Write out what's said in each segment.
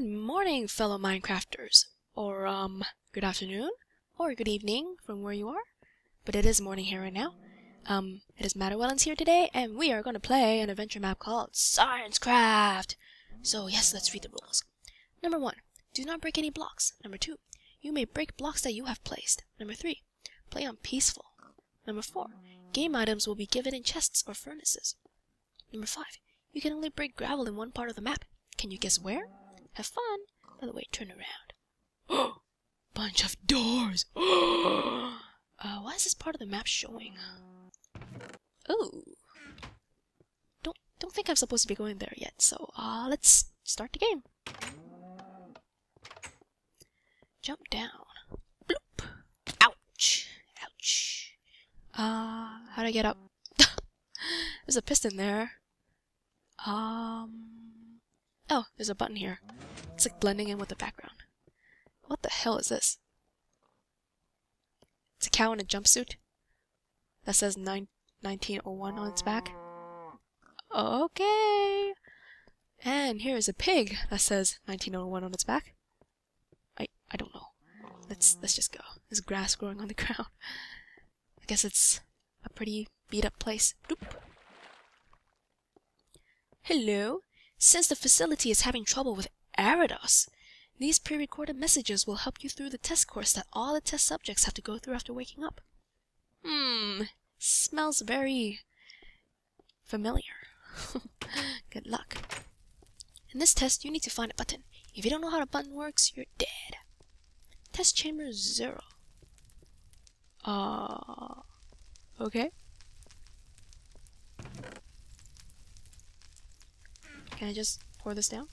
Good morning, fellow Minecrafters. Or, um, good afternoon, or good evening from where you are. But it is morning here right now. Um, it is Matter Welonz here today, and we are going to play an adventure map called Sciencecraft! So, yes, let's read the rules. Number one, do not break any blocks. Number two, you may break blocks that you have placed. Number three, play on peaceful. Number four, game items will be given in chests or furnaces. Number five, you can only break gravel in one part of the map. Can you guess where? Have fun. By the way, turn around. Bunch of doors. uh, why is this part of the map showing? Oh. Don't don't think I'm supposed to be going there yet. So, uh, let's start the game. Jump down. Bloop. Ouch. Ouch. Uh, how do I get up? There's a piston there. Um. Oh, there's a button here. It's like blending in with the background. What the hell is this? It's a cow in a jumpsuit that says nine, 1901 on its back. Okay. And here is a pig that says 1901 on its back. I I don't know. Let's let's just go. There's grass growing on the ground. I guess it's a pretty beat up place. Doop. Hello. Since the facility is having trouble with Arados, these pre-recorded messages will help you through the test course that all the test subjects have to go through after waking up. Hmm, smells very familiar. Good luck. In this test, you need to find a button. If you don't know how a button works, you're dead. Test chamber zero. Uh, okay. Can I just pour this down?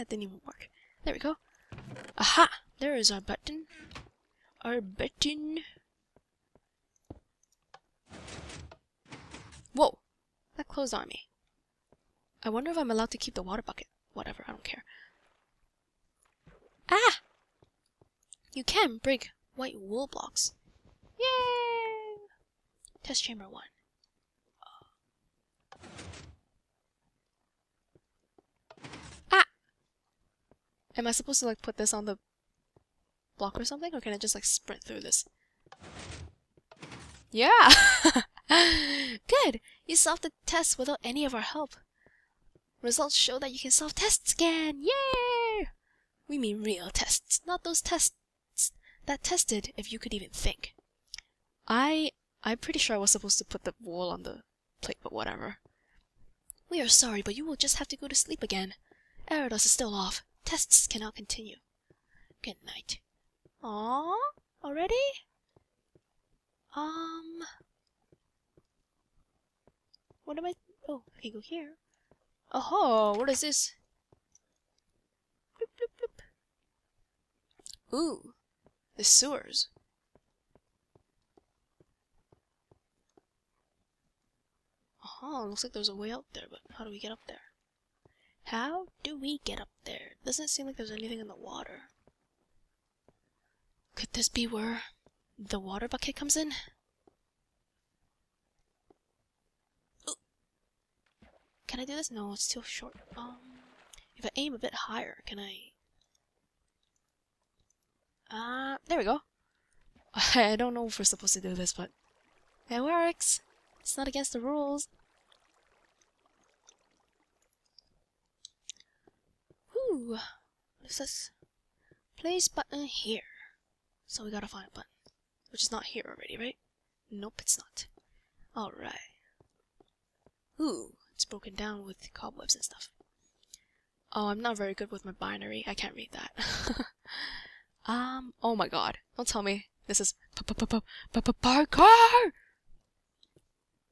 That didn't even work. There we go. Aha! There is our button. Our button. Whoa! That closed on me. I wonder if I'm allowed to keep the water bucket. Whatever, I don't care. Ah! You can break white wool blocks. Yay! Test chamber 1. Am I supposed to like put this on the block or something? Or can I just like sprint through this? Yeah! Good! You solved the test without any of our help. Results show that you can solve tests again! Yay! We mean real tests, not those tests that tested if you could even think. I I'm pretty sure I was supposed to put the wool on the plate, but whatever. We are sorry, but you will just have to go to sleep again. Arados is still off. Tests cannot continue. Good night. Aww? Already? Um... What am I... Oh, I can go here. Oh, what is this? Bloop, bloop, bloop. Ooh, the sewers. Oh, looks like there's a way out there, but how do we get up there? How do we get up there? Doesn't seem like there's anything in the water. Could this be where the water bucket comes in? Can I do this? No, it's too short. Um, if I aim a bit higher, can I... Ah, uh, there we go. I don't know if we're supposed to do this, but it works. It's not against the rules. Is this? Place button here. So we gotta find a button. Which is not here already, right? Nope, it's not. Alright. Ooh, it's broken down with cobwebs and stuff. Oh, I'm not very good with my binary. I can't read that. um, oh my god. Don't tell me this is parkour!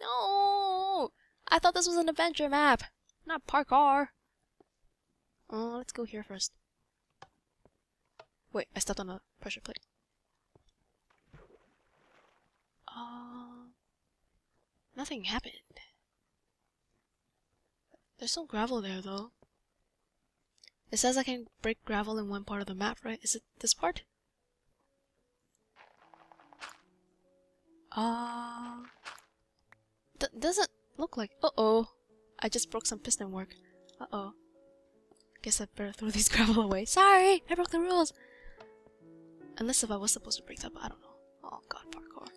No! I thought this was an adventure map, not parkour. Oh, let's go here first. Wait, I stepped on a pressure plate. Uh, nothing happened. There's some gravel there, though. It says I can break gravel in one part of the map, right? Is it this part? Uh... Doesn't look like... Uh-oh. I just broke some piston work. Uh-oh. Guess I better throw these gravel away. Sorry! I broke the rules! Unless if I was supposed to break that, I don't know. Oh god, parkour.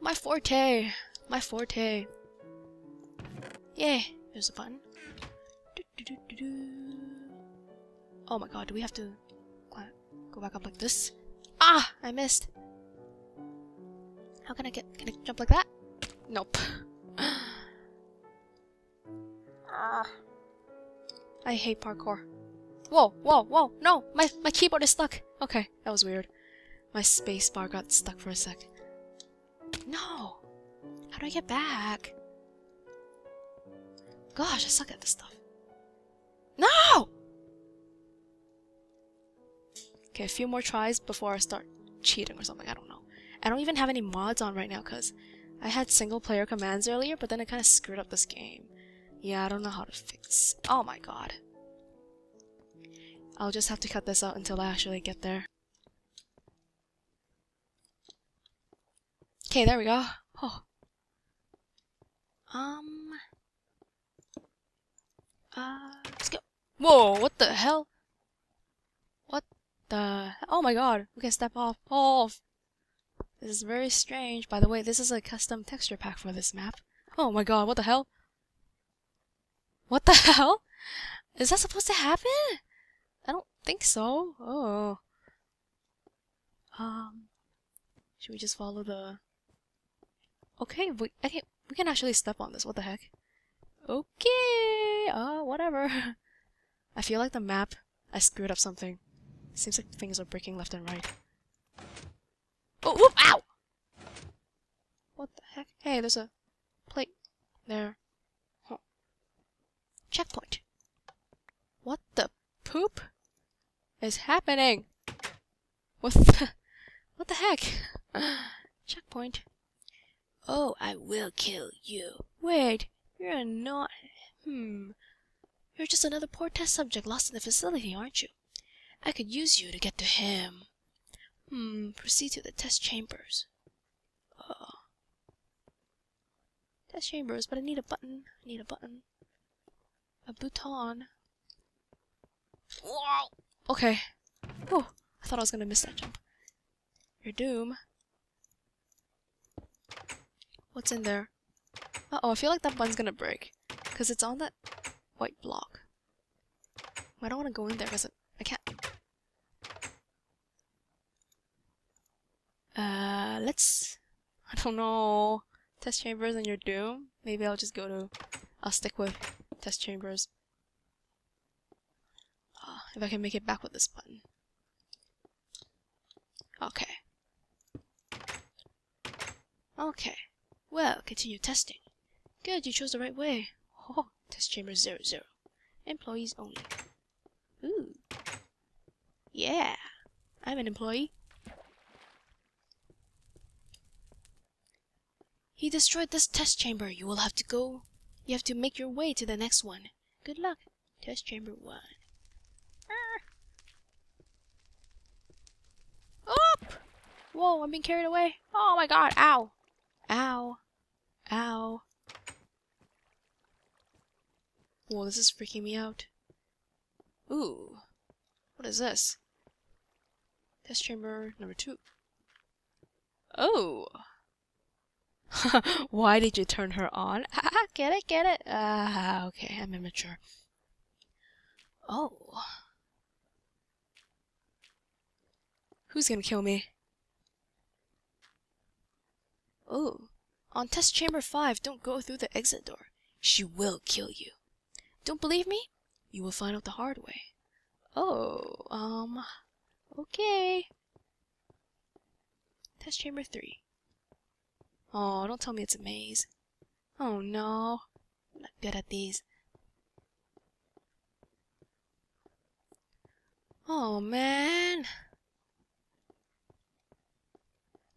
My forte! My forte. Yay! There's a button. Do, do, do, oh my god, do we have to go back up like this? Ah! I missed. How can I get... Can I jump like that? Nope. ah. I hate parkour. Whoa, whoa, whoa, no! My, my keyboard is stuck! Okay, that was weird. My space bar got stuck for a sec. No! How do I get back? Gosh, I suck at this stuff. No! Okay, a few more tries before I start cheating or something, I don't know. I don't even have any mods on right now because I had single player commands earlier, but then it kind of screwed up this game. Yeah, I don't know how to fix... Oh my god. I'll just have to cut this out until I actually get there. Okay, there we go. Oh. Um... Uh, let's go. Whoa, what the hell? What the... Oh my god, we can step off. Off! This is very strange. By the way, this is a custom texture pack for this map. Oh my god, what the hell? What the hell? Is that supposed to happen? I don't think so. Oh. Um. Should we just follow the... Okay, we, okay, we can actually step on this. What the heck? Okay, uh, whatever. I feel like the map, I screwed up something. Seems like things are breaking left and right. Oh, whoop, ow! What the heck? Hey, there's a plate there. Checkpoint. What the poop is happening? What the, what the heck? Checkpoint. Oh, I will kill you. Wait, you're not. Hmm. You're just another poor test subject lost in the facility, aren't you? I could use you to get to him. Hmm, proceed to the test chambers. Uh, test chambers, but I need a button. I need a button. A button. Whoa! Okay. Oh, I thought I was gonna miss that jump. Your doom. What's in there? Uh-oh, I feel like that button's gonna break. Because it's on that white block. I don't want to go in there because I can't Uh, let's... I don't know. Test chambers and your doom? Maybe I'll just go to... I'll stick with test chambers. Uh, if I can make it back with this button. Okay. Okay. Well, continue testing. Good, you chose the right way. Oh, test chamber 00. Employees only. Ooh. Yeah. I'm an employee. He destroyed this test chamber. You will have to go. You have to make your way to the next one. Good luck. Test chamber one. Ah! Up! Whoa, I'm being carried away. Oh my god, ow. Ow. Ow. Whoa, this is freaking me out. Ooh. What is this? Test chamber number two. Oh. Why did you turn her on? Get it, get it? Ah, okay, I'm immature. Oh. Who's gonna kill me? Oh. On test chamber 5, don't go through the exit door. She will kill you. Don't believe me? You will find out the hard way. Oh, um, okay. Test chamber 3. Oh, don't tell me it's a maze. Oh no. I'm not good at these. Oh man.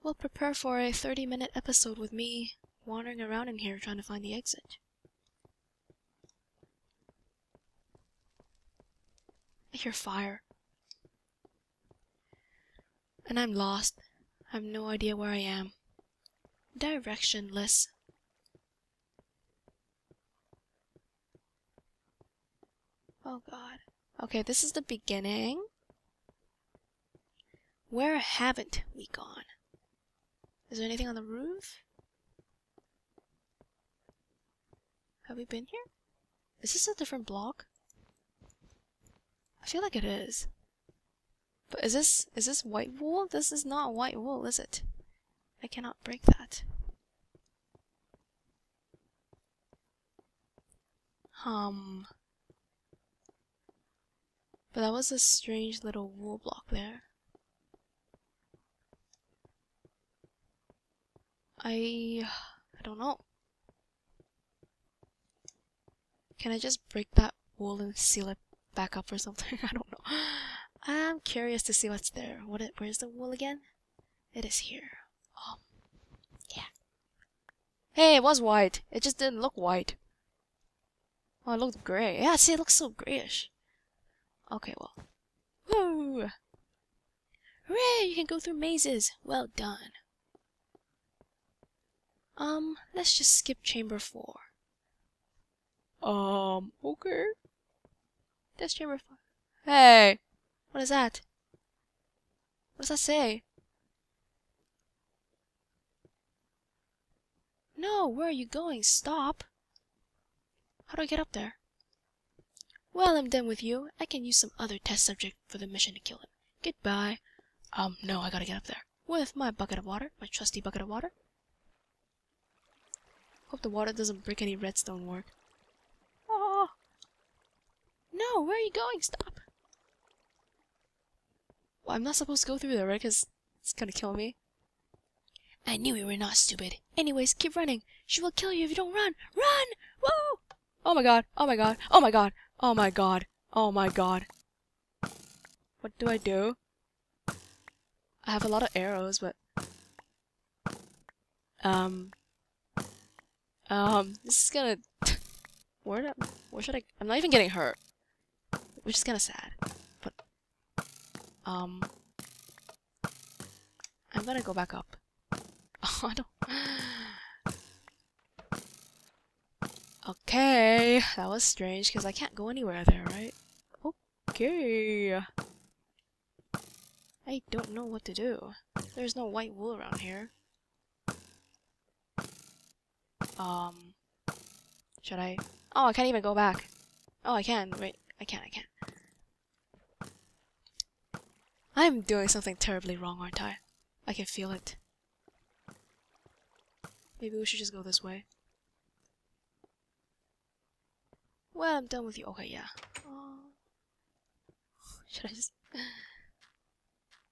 We'll prepare for a 30 minute episode with me wandering around in here trying to find the exit. I hear fire. And I'm lost. I have no idea where I am. Directionless. Oh god. Okay, this is the beginning. Where haven't we gone? Is there anything on the roof? Have we been here? Is this a different block? I feel like it is. But is this is this white wool? This is not white wool, is it? I cannot break that. Um But that was a strange little wool block there. I I don't know. Can I just break that wool and seal it back up or something? I don't know. I'm curious to see what's there. What? It, where's the wool again? It is here. Hey, it was white. It just didn't look white. Oh, it looked gray. Yeah, see, it looks so grayish. Okay, well. Woo! Hooray! You can go through mazes. Well done. Um, let's just skip chamber four. Um, okay. That's chamber five. Hey! What is that? What does that say? No, where are you going? Stop! How do I get up there? Well, I'm done with you. I can use some other test subject for the mission to kill him. Goodbye. Um, no, I gotta get up there. With my bucket of water, my trusty bucket of water. Hope the water doesn't break any redstone work. Oh! No, where are you going? Stop! Well, I'm not supposed to go through there, right? Because it's gonna kill me. I knew you were not stupid. Anyways, keep running. She will kill you if you don't run. Run! Whoa! Oh my god, oh my god, oh my god, oh my god, oh my god. What do I do? I have a lot of arrows, but... Um... Um, this is gonna... where, where should I... I'm not even getting hurt. Which is kinda sad. But... Um... I'm gonna go back up. Oh, Okay, that was strange because I can't go anywhere there, right? Okay. I don't know what to do. There's no white wool around here. Um, should I? Oh, I can't even go back. Oh, I can. Wait, I can, I can. I'm doing something terribly wrong, aren't I? I can feel it. Maybe we should just go this way. Well, I'm done with you. Okay, yeah. Oh. Should I just...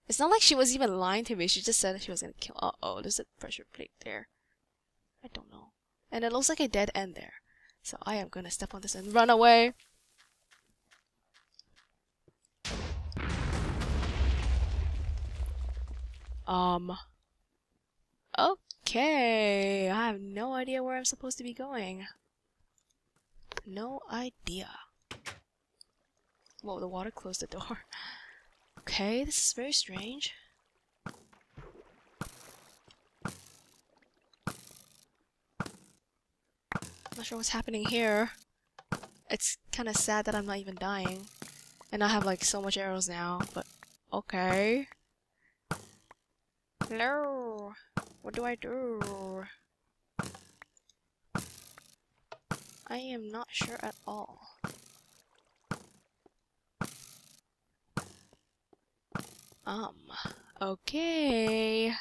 It's not like she was even lying to me. She just said she was gonna kill. Uh oh, there's a pressure plate there. I don't know. And it looks like a dead end there. So I am gonna step on this and run away. Um. Okay. I have no idea where I'm supposed to be going. No idea. Whoa, the water closed the door. Okay, this is very strange. Not sure what's happening here. It's kind of sad that I'm not even dying. And I have like so much arrows now, but okay. Hello? What do I do? I am not sure at all. Um, okay.